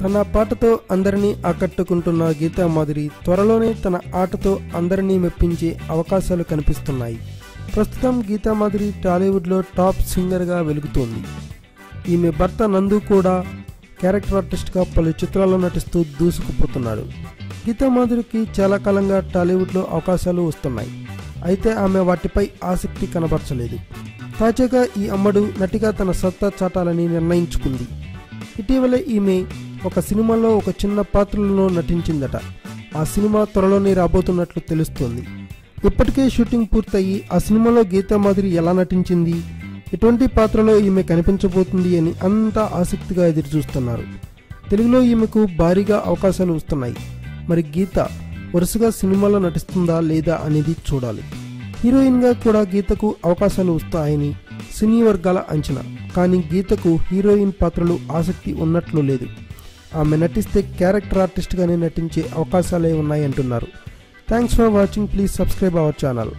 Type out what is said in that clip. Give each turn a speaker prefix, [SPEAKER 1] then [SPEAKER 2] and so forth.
[SPEAKER 1] తన పాటతో అందరినీ ఆకట్టుకుంటున్న గీతా మాధురి త్వరలోనే తన ఆటతో అందరినీ మెప్పించే అవకాశాలు కనిపిస్తున్నాయి. ప్రస్తుతం గీతా మాధురి టాలీవుడ్లో టాప్ సింగర్గా వెలుగుతోంది. ఈమె భర్త నందు కూడా క్యారెక్టర్ ఆర్టిస్ట్గా పలు చిత్రాల్లో నటిస్తూ దూసుకుపోతున్నాడు. గీతా మాధురికి చాలా కాలంగా టాలీవుడ్లో అవకాశాలు వస్తున్నాయి. అయితే ఆమె వాటిపై ఆసక్తి కనబరచలేదు. తాజాగా ఈ అమ్మడు నటిగా తన సత్తా చాటాలని నిర్ణయించుకుంది. ఇటీవలే ఈమె ఒక సినిమాలో ఒక చిన్న పాత్రలో నటించిందట. ఆ సినిమా త్వరలోనే రాబోతున్నట్లు తెలుస్తోంది. ఇప్పటికే షూటింగ్ పూర్తయి ఆ సినిమాలో గీతా మాదిరి ఎలా నటించింది? ఎటువంటి పాత్రలో ఈమె కనిపించబోతుంది అని అంతా ఆసక్తిగా ఎదురుచూస్తున్నారు. తెలుగులో ఈమెకు భారీగా అవకాశాలు వస్తున్నాయి. మరి గీత వరుసగా సినిమాలో నటిస్తుందా లేదా అనేది చూడాలి. హీరోయిన్గా కూడా గీతకు అవకాశాలు వస్తాయని సినీ వర్గాల అంచనా. కానీ గీతకు హీరోయిన్ పాత్రలు ఆసక్తి ఉన్నట్లు లేదు. ఆమె నటిస్తే క్యారెక్టర్ ఆర్టిస్ట్గానే నటించే అవకాశాలే ఉన్నాయంటున్నారు thanks for watching please subscribe our channel